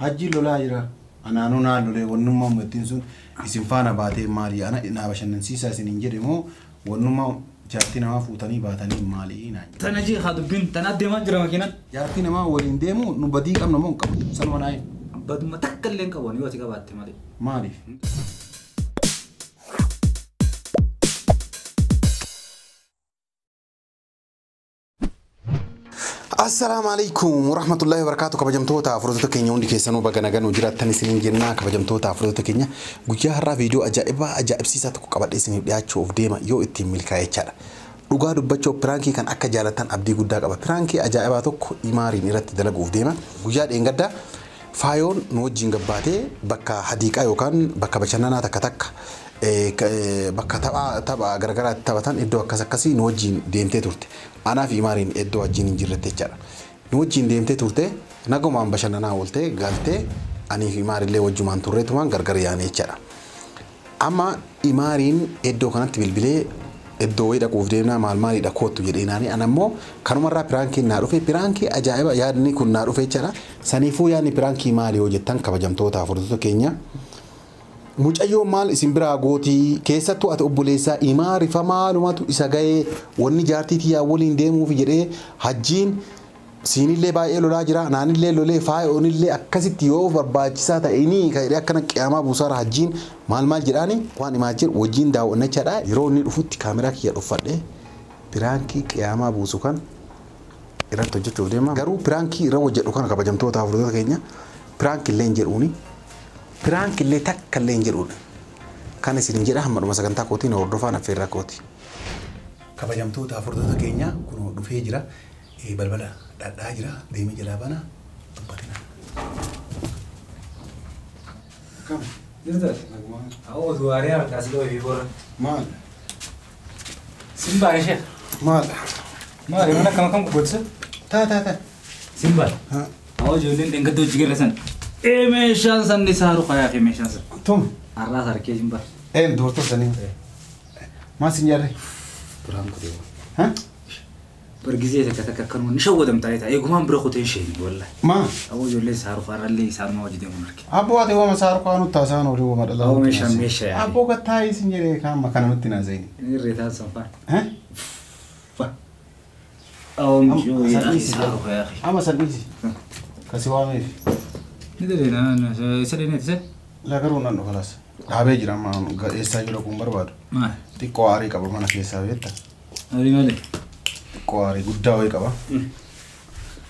حجي لولا جرا أنا أنا لولا ونوما متين سون اسم فانا باتي ماري أنا إن أبشر ننسي ساس نينجر مو ونوما جاتي نما فوتاني باتاني مالي هنا تناجي خادو بين تنا ديما جرا مكينا جاتي نما ولين ديمو نبدي كم نمو كم سلمان أي بدو متكلم كبوني واتي كباتي مالي مالي Keenya hundi keessanuu baga naganuu jiraattan isiniin jennaa kabajamtoota afurtoota keenya guyyaa har'aa viidiyoo ajaa'ibaa ajaa'ibsiisaa tokko qabadhee isiniif dhiyaachuuf deema yoo ittiin milkaa'e jechaadha. Dhugaa dubbachuu piraankii kan akka jaalatan abdii guddaa qaba. Piraankii ajaa'ibaa tokko imaariin irratti dalaguuf deema. Guyyaa dheengaddaa faayoon nu wajjin gabbaatee bakka hadiiqaa yookaan bakka bashannanaa takka takka eh, ka- eh, bakka taphaa tapha garagaraatti taphatan iddoo akkas akkasii nu wajjin deemtee turte. Anaa fi imaariin iddoo wajjin hin jirretti jechaadha. Nu wajjin deemtee turte nagumaan bashannanaa ooltee galtee anii fi imaarillee wajjumaan turreetumaan gargar yaane jechaadha. Amma imaariin iddoo kanatti bilbilee iddoo wayii dhaquuf deemnaa maal maalidha koottu jedhee naani ana immoo kanumarraa piraankiin naa dhufe piraankii ajaa'iba yaadni kun naa dhufe jechaadha. Saniifuu yaadni piraankii maali yoo jettan kabajamtoota afurtoota keenya. Mucayyoo maal isin biraa gootii keessattuu ati obboleessaa imaa rifa maalumatu isa ga'ee wanni jaartii tiyyaa waliin deemuuf jedhee hajjiin siinillee baay'ee lolaa jira naanillee lolee faayoonillee akkasitti yoo barbaachisaa ta'e ni ka'ee akkana qiyaamaa buusaara hajjiin maal maal jedhaani? Waan himaa jiru wajjiin daawwannachaadha. Yeroo inni dhufutti kaameraa kiyya dhuffadhe piraankii qiyaamaa buusu kan irratti hojjechuuf deema. Garuu piraankii irra hojjedhu kana kabajamtoota afurtoota keenya piraankii illee hin jedhuuni piraankii illee takka illee hin jedhuudha. Kan isin jedha hammadhuma sagantaa kootiin hordofaan affeerraa kooti. Kabajamtoota afurtoota keenya kun dhufee jira. Eh, Balbala dhadhaa jira. Deemee jalaa bana. Dubbatina. Kam? Boora. Maal? Simbaan ishee. Maal? Maali mana akkam akkam gurgurtisa? Taa taa taa. Simbaan. Ha. Awwa ijoolleen dheengadda hojii garra san. ee meeshaan sanni saaruu qayaa fi meeshaan san. Tum. Arraa sarkee hin bar. Ee dubartoota sanii. Maas hin jaarre. Biraan kutee. Haa? Bargizee takka takka akkanuma ni shawwadam taa'ee taa'ee eegumaan bira kutee sheeni walla. Maa. Awwa ijoollee saaruu faarallee isaan ma hojii deemuun arge. Abbo waate wama saaruu kaan uttaa isaan olii wama dhalaa. Awwa meeshaan meeshaa yaade. Abbo gattaa isin jedhee kaan makana nutti naazayni. Irree taasisan faan. Haa? أو مش أما سلبيسي كسوامي isa dheeneeti isa. Lagaruu nan dhufalas. Dhaabee jira amma eessaa jira kun barbaadu. Maali? Xiqqoo aarii qaba mana keessaa beekta. Maali maali? Xiqqoo aarii guddaa wayii qaba.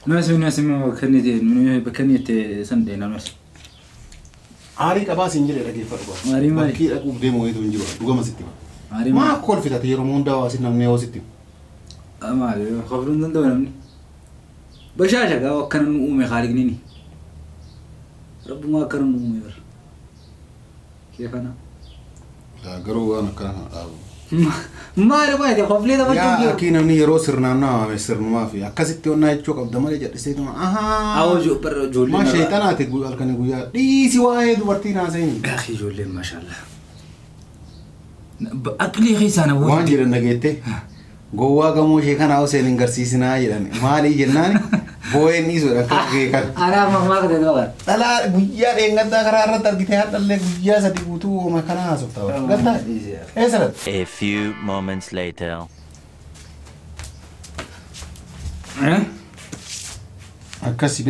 Nuyi nuyi asii bakka inni itti nuyi bakka inni itti san dheena nuyi. Aarii qabaa siin jedhee dhageeffadhu. Aarii maali? Bakkii dhaquuf deemu wayiitu hin jiru. Dhugama sitti. Maali Maa kolfitate yeroo hundaa waasin namni yoo sitti. Maali qofluun hin danda'u namni. Bashaasha gaa akkana nu uume haalignini. Rabbumaa akkana nu uume bara. Kee kana. Garuu waan akkana kana dhaabu. Maali baay'ee qoflee Yaa taphachuu jiru. akkii namni yeroo sirnaan naamame sirnumaa fi akkasitti onnaa jechuu qabda malee jedhiseetuma. Ahaa. Awwa ijoolleen. Maa sheexanaati halkanii guyyaa dhiisi waa'ee dubartii naasanii. Gaafi ijoolleen maashaallah. Aqlii keessaa na Waan jedhan dhageette gowwaa gamoo ishee kanaa osoo hin garsiisinaa jedhan maalii jennaan Boo'inni suura akka beekan. Anaaf mammaa kute dhugaa. Dhalaa guyyaa dheengata karaa irratti argitee hadhallee A few moments later. Si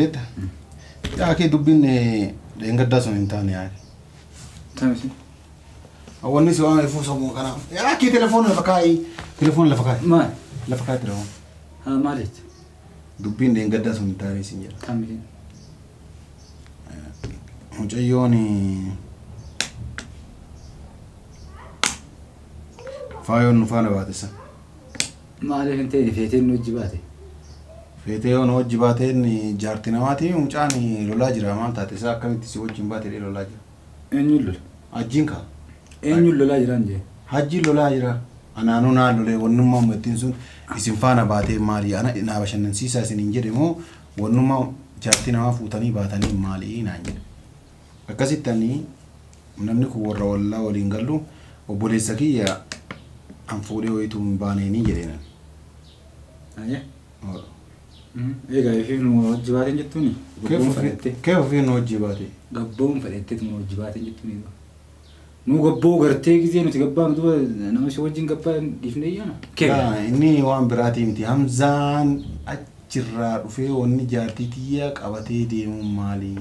kaa'ii. Telefoonii lafa kaa'ii. Maal? Lafa kaa'ii telefoonii. Haa maal jecha? Dubbiin dheengaddaa sun hin taane sin jedha. Mucayyoon faayoon nu faana baatessa. Maaliif hin ta'e feeteen nu hojii baate? Feetee yoo nu wajji baateen jaarti namaati mucaan lolaa jira maal taate isaa akkamitti si wajjin baatee lolaa jira. Eenyuun lola? Hajjiin kaa. Eenyuun lolaa jiran jee? Hajjiin lolaa jira. Anaanuu naa lolee wannummaa uummattiin sun isin faana baatee maali ana naa bashannansiisaa isin hin jedhe moo wannummaa jaartii namaa fuutanii baatanii maali naan jedhe. Akkasitti ani namni kun warra wallaa waliin gallu obboleessa kiyya an fuudhee wayituu hin baaneenii jedheenan. Ayya. Egaa ifii nu hojii baateen jettuuni. Gabboon fedhattee. Kee ofii nu hojii baate. Gabboon fedhattee nu hojii baateen jettuuni. Nu gabboo gartee gisee nuti gabbaan duba nama si wajjin gabbaa dhiifnee. Yaa, Inni waan biraatii miti. Hamzaan achirraa dhufee wanni jaartii xiyyaa qabatee deemu maali?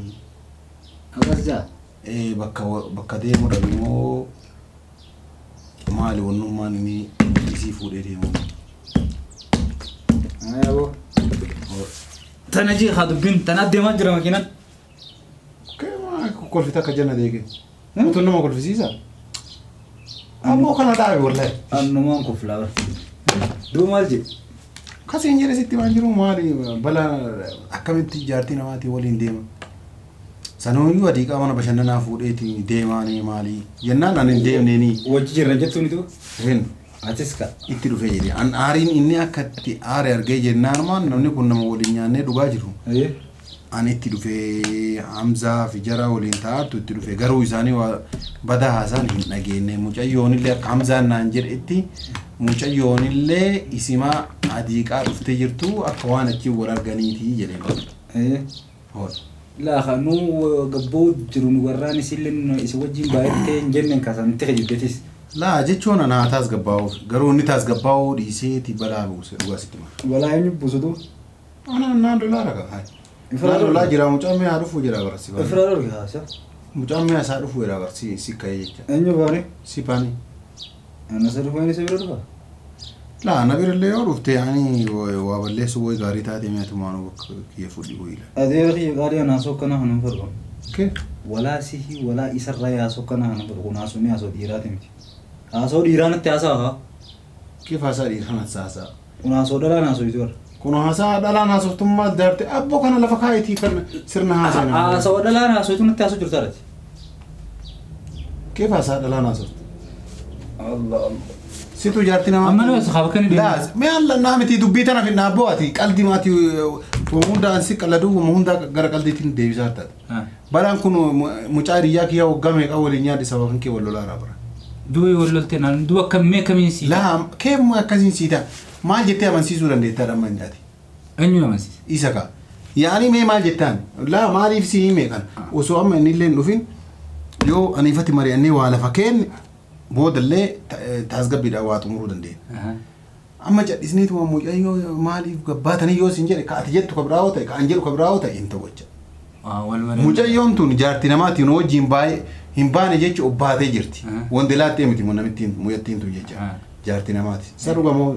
Agarjaa. Eh, Bakka deemu dhabe immoo maali wannummaan inni isii fuudhee deemu? Ayaboo. Tana jee haa dubbiin tana adeemaa jira makiinaan. Kolfita akka janna deege. Mutu nama kolfisiisa. Ammoo kana dhaabe wallahi. Annumaan koflaa bara. Duuba maal jedhe? Kasiin jedhe sitti waan jiru maali bala akkamitti jaartii namaatii waliin deema. Sanooyyuu adii qaama mana bashannanaa fuudheeti deemaanii maali jennaan ani hin deemneenii. Wajji jirra jettuuni duuba. Hin Atis ka. itti dhufee jedhe an aariin inni akka itti aare argee jennaan maan namni kun nama waliin nyaannee dhugaa jiru. Ani itti dhufee Hamzaa fi jara waliin taa'attu itti dhufee garuu isaanii badaa haasaan hin dhageenye mucayyoonillee akka Hamzaan naan jedhetti mucayyoonillee isimaa adiiqaa dhuftee jirtu akka waan achi wal arganiitii jedheen. Laafa nu gabboo jiru nu warraan isillee isi wajjin baay'attee hin jenne kaasanitti hajjibbetis. Laa jechuun ana taasgabbaa'uuf garuu inni taasgabbaa'uu dhiiseeti balaa buuse dhugaa sitti mara. Balaa eenyu buusutu? Ana naan dolaa raga infiraaroor laa jira mucaan mi'a dhufuu jira barsi baani. Infiraaroor gaa haasa. Mucaan mi'a isaa dhufuu jira barsi si ka'ee jecha. Eenyu baani? Si baani. Ana isa dhufuu isa bira dhufaa? Laa ana bira illee yoo dhufte ani waa balleessu booyi gaarii taatee mi'a tumaanuu bakka kiyya fuudhi booyi la. Adee yakki gaarii anaa sokkana hanuun farqan. Ke? Walaa sihi walaa isarraa yaa sokkana hanuun farqan haasuun haasoo dhiiraati miti. Haasoo dhiiraa natti haasaa haa? Kif haasaa dhiiraa natti haasaa? Kun haasoo dhalaa haasoo itti warra. kuno haasaa dhalaan haasoftummaa daartee abboo kana lafa kaayitii kan sirna haasaa haasawa dhalaan haasoftu nutti haasoo jirtu arate keef haasaa dhalaan haasoftu situ jaartii namaa amma nama sahaaba kan dhiyaatu mi'aan naa miti dubbii tana fi naa bo'aati qalbii maatii hundaan si qaladuu hundaa gara qalbiitiin deebisaa taate balaan kun mucaa hiriyyaa kiyyaa hoggamee qaa waliin nyaadde sababa kan kee wallolaa raabara duuba walloltee naan duuba kan mee kamiin siitaa laa kee akkasiin siitaa maal jettee amansiisuu dandeettaa dhamma hin jaati. Eenyu amansiisa? Isa ka. Yaani mee maal jettaan laa maaliif si hime kan osoo amma inni illee hin dhufin yoo aniifatti mari'annee waa lafa keenne boodallee taasgabbiidhaan waa xumuruu dandeenya. Amma cadhisneetu mucayyoo maaliif gabbaatanii yoo sin jedhe ka ati jettu ka biraawoo ta'e ka an jedhu ka biraawoo ta'e hin ta'u jecha. Mucayyoon tun jaarti namaatiin wajjin hin baane jecha obbaatee jirti. Wanti laattee miti namittiin mucattiin tun jecha Ah. jaarti namaati. Isa dhugamoo.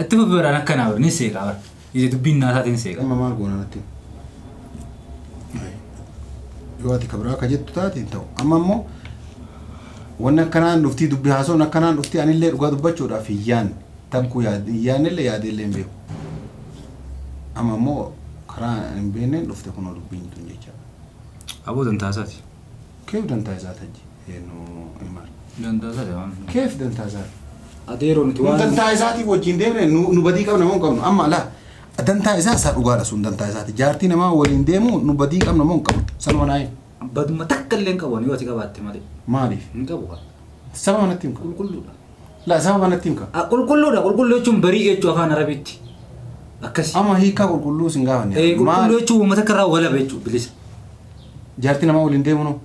Itti fufuudhaan akkanaa bara ni seeqaa bara. Ija dubbiin naasaatiin seeqa. amma maal goona natti. Yoo ati ka biraa ka jettu taate ta'u. Amma immoo wanni akkanaan dhuftii dubbii haasoon akkanaan dhuftii anillee dhugaa dubbachuudhaaf hin yaanne takkuu yaannellee yaadeellee hin beeku. Amma immoo karaa hin beekneen dhufte kunoo dubbiin tun jecha. Aboo dantaasaati. Keef dantaa isaa tajji. Himal. Dantaasaati Adeeroo nuti waan. dantaa isaatiif wajjin deemne nu badii qabna moo hin qabnu amma laa dantaa isaa isaa dhugaadha sun dantaa isaati jaartii namaa waliin deemu nu badii qabna moo hin qabnu sanuma naa hin Baduma takka illee hin qabu yoo ati qabaatte malee. maaliif Hin qabu kaa. sababa natti himka Qulqulluudha. laa sababa natti himka Ah, Qulqulluudha. Qulqulluu jechuun barii jechuu afaan arabiitti. Akkasi. amma hiikaa qulqulluu sin Eh, gaafanne Qulqulluu maal jechuun uummata karraa walaba jechuudha bilisa. jaartii namaa waliin deemu noo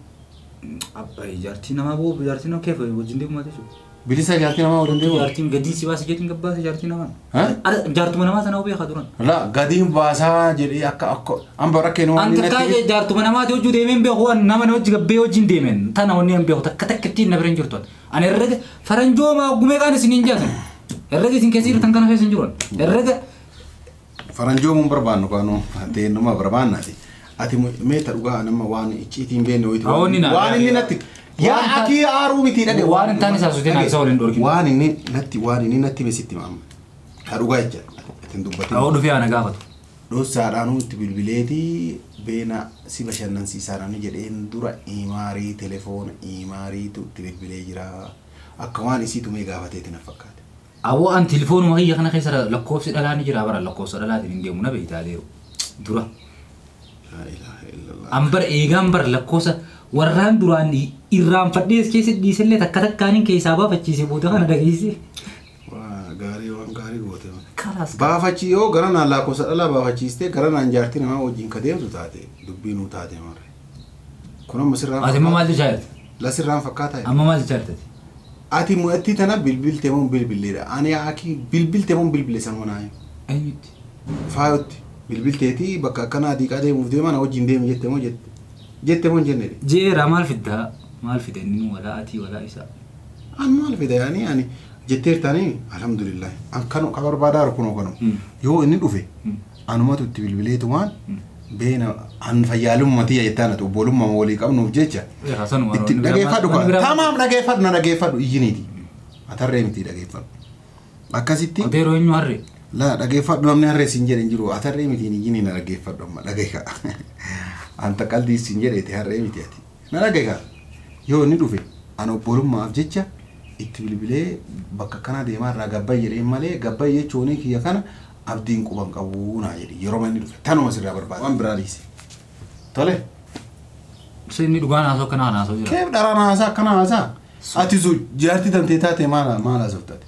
Abbaay jaartii namaa boo jaartii nama keef wajjin deemumaa jechuudha. Bilisa jaartii namaa waliin deemu Jaartiin gadiin si baase jetiin gabbaase jaartii namaa. Ha? Ada- Jaartuma namaa sana beekaa turan. laa gadiin baasaa jedhee akka akka amma rakkee nu An takkaa jee jaartuma namaati hojii deemeen beeku nama na hojii gabbee hojiin deemeen tana wanni an beeku takka takka ittiin na bira hin jirtu. Ani herrega faranjooma gumee kaan isin hin jaatan. Herrega isin keessa jirtan kana keessa hin jiran. Herrega faranjoomuun barbaannu kaanu teennuma barbaannaati ati meeta dhugaa nama waan icciitiin beenne wayitu waan inni natti Waan yaa ta- akii aaruu miti dhage waan hin taane saasuutiin dhage. haasa'uu hin dhorkin. waan inni natti waan inni natti besitti maamma haa dhugaa jecha atin dubbatin ta'uu dhufee ana gaafatu. dhossaadhaanuu itti bilbileetii beena si bashannansiisaadhaan jedheen dura imaarii telefoona imaariitu itti bilbilee jira akka waan isiitu mee gaafateeti na fakkaate Awoo an telefoonuma kiyya kana keessa lakkoofsi dhalaa ni jira bara lakkoofsa dhalaatiin hin deemu na beektaa deemu. Dura. An bara eegaan bara lakkoofsa warraan duraan irraanfadhee as keessa dhiisellee takka takkaaniin keessaa baafachiise booda kana dhageesse. gaarii waan gaarii goote Kan Baafachi yoo gara naan lakkoofsa dhalaa baafachiistee gara naan jaartii namaa wajjin ka deemtu taate dubbii nuu taate marre. Kun amma sirraan Ati amma maal jechaalte? la sirraan fakkaataa jedha. Amma maal jechaalte? Ati mo'attii tana bilbilte moo bilbilleedha. Ani aki bilbilte moo bilbile sanuma naa Eenyutti? faayotti bilbilteetii bakka akkanaa adiiqaa deemuuf deema na wajjin deemu jette moo jette. Jette moo hin jenne de. Jeera maal fiddaa? Maal fide inni walaa atii walaa isaa? An maal fida yaani ani jetteertaanii alhamdulillah. An kanu ka barbaadaa kunoo kanu. Mm. Yoo inni dhufe anumatu itti bilbileetumaan beena an fayyaalummatii jettaan ati obbolummaa walii qabnuuf jecha. Itti dhageeffadhu kan tamaam dhageeffadhu na dhageeffadhu iyyiniiti atarree miti dhageeffadhu akkasitti Odeeroo eenyu harree? la dhageeffadhu namni harree siin jedhe hin jiru atarree miti iyyinii na dhageeffadhu amma dhageeka anta qalbii siin jedheeti harree miti ati na dhageeka yoo inni dhufe an obbolummaaf jecha itti bilbilee bakka kana deemaa irraa gabbay jedheen malee gabbay jechuun kiyya kana abdiin quban qabu naa jedhi yeroo inni dhufe tanuma sirraa barbaada waan biraa dhiise tole. So inni dhugaan haasoo akkanaa kan haasoo jira. Keef dharaan haasaa akkana haasaa. Ati sun jaartii tantee taate maal maal haasoftate?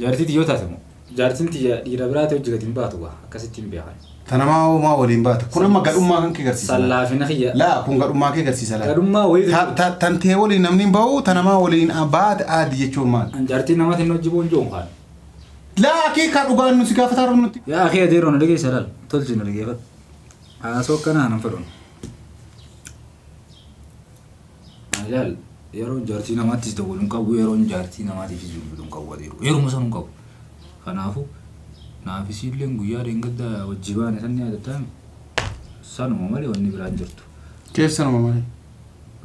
Jaartii tiyyoo taate moo? Jaartiin tiyya dhiira biraa ta'e hin baatu waa akkasitti hin beekan. Tana maa maa waliin baata? Kun amma gadhummaa kan kee agarsiisa. Sallaafina kiyya. Laa kun gadhummaa kee agarsiisa laa. Gadhummaa wayii Ta- ta- Tantee waliin namni hin bahu tana maa waliin baate aadi jechuun maal? An jaartii namatti hin hojii boonjoon kaan. Laa akii ka dhugaan nuti gaafataa jiru nuti. Yaa akee adeeroo na dhageessa laal. Tolchi na dhageeffadhu. Haasoo akkanaa nan fedhuun. Ilaal yeroo jaartii namaattis ta'u hin qabu yeroo jaartii namaatiifis hin qabu adeeru. Yeruma san hin qabu. Kanaafuu naafis illee guyyaa dheengadda wajji baane san yaadataa sanuma malee wanni biraan jirtu. Keessa nama malee.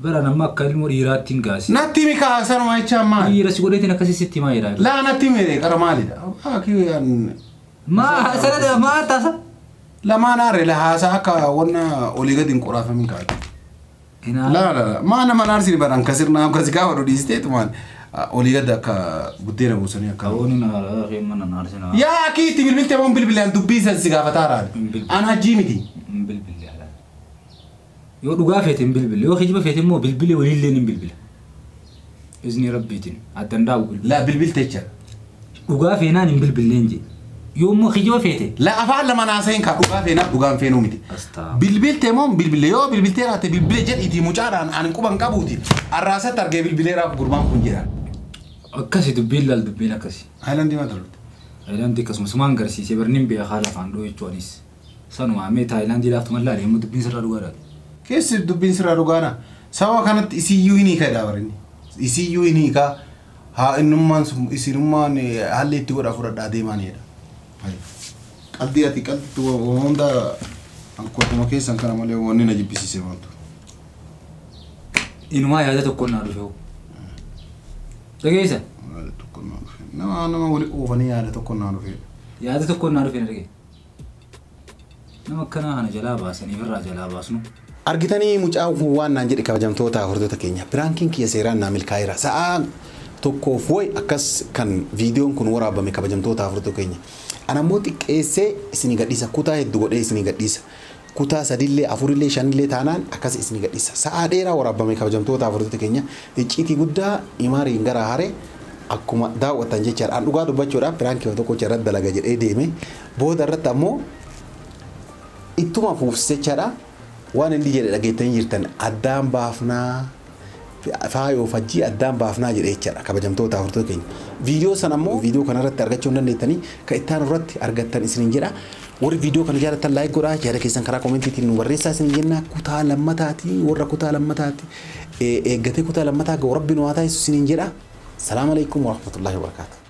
Bara nama akka ilmoo dhiiraatti hin gaasi. Natti mi kaa sanuma jechaan maali? Dhiira si godheetiin akkasii sitti maa jedhaa? Laa natti mi qara maalidha? Maa sanada maa taasa? lamaan aarre la haasaa akka wanna olii gadi hin qoraafamin kaa'ate. Hinaa. La la la maa nama naarsi baran kasir naam kasi gaafa dhu dhiisteetu وليدا كا بدينا وسنيا كا وننا رغي من نارسنا يا أكيد تقول بنت بون بالبلي أن دبيز الزقافة تارا أنا هجيمي دي بالبلي على يو دقافة بالبلي يو خجبة فيتم مو بالبلي وليلين بالبلي إذن ربيتين أتنداو بالبلي لا بالبلي تيجر دقافة نان بالبلين جي يوم مو خجبة فيتي لا أفعل لما أنا سين كا دقافة نا دقافة فينو ميتي بالبلي تمام بالبلي يو بالبلي ترى تبي بالبلي جت إتي مجارا أنا كوبان كابوتي الراسة ترجع بالبلي راب قربان كنجرا Akkasi dubbiin laal dubbiin akkasi. Haayilandii maa talutti? Taayilaandii akkasumas maan garsiisee barniin beekaa haala afaan dhoo jechuunis. Sanuma mee Taayilaandii laaftu mallaale immoo dubbiin sirraa dhugaadhaati. Keessi dubbiin sirraa dhugaana. Sababa kanatti isiyyuu hin hiika dhaabarinni. Isiyyuu hin hiikaa. Haa innummaan isinummaan haalli itti godha fudhadhaa deemaanidha. Qalbii ati qalbitti hunda akkuma keessan kana malee wanni na jibbisiise wantu. Inumaa yaada tokkoon naa dhufe hoo. Dhageessa? Yaada tokko naa dhufe. Nama nama wali oofanii yaada tokko naa dhufe. Yaada tokkoon naa dhufe na dhagee. Nama akkanaa kana jalaa baasanii irraa jalaa baasnu. Argitanii mucaan kun waan naan jedhe kabajamtoota hordota keenya. Piraankiin kiyya seeraan naa milkaa'eera. Sa'aa tokkoof wayi akkas kan viidiyoon kun waraabame kabajamtoota hordota keenya. Ana immoo xiqqeessee isinii gadhiisa. Kutaa hedduu godhee isinii gadhiisa. Kutaa sadillee afurillee shanillee taanaan akkas isinii gadhiisa. Sa'aa dheeraa waraabame kabajamtoota hordota keenya. Icciitii guddaa imaariin gara haree akkuma daawwatan jechaadha. An dhugaa dubbachuudhaaf piraankii tokko irratti dalaga jedhee deeme. Booda irratti ammoo ittuma fuufsichaadha. waan inni jedhe dhageettanii jirtan addaan baafnaa faayoo fajjii addaan baafnaa jedhe jechaadha kabajamtoota hordota keenya. Viidiyoo sana ammoo viidiyoo kanarratti argachuu hin dandeettanii kan itti aanu irratti argattan isiniin jedha. Warri viidiyoo kana jaalatan laayik godhaa yaada keessan karaa koomentiitiin nu barreessaa isiniin jenna kutaa lammataati warra kutaa lammataati eeggatee kutaa lammataa ga'u rabbi nu haa taasisu isiniin jedha. Salaamu alaikum warahmatullahi wabarakatuh.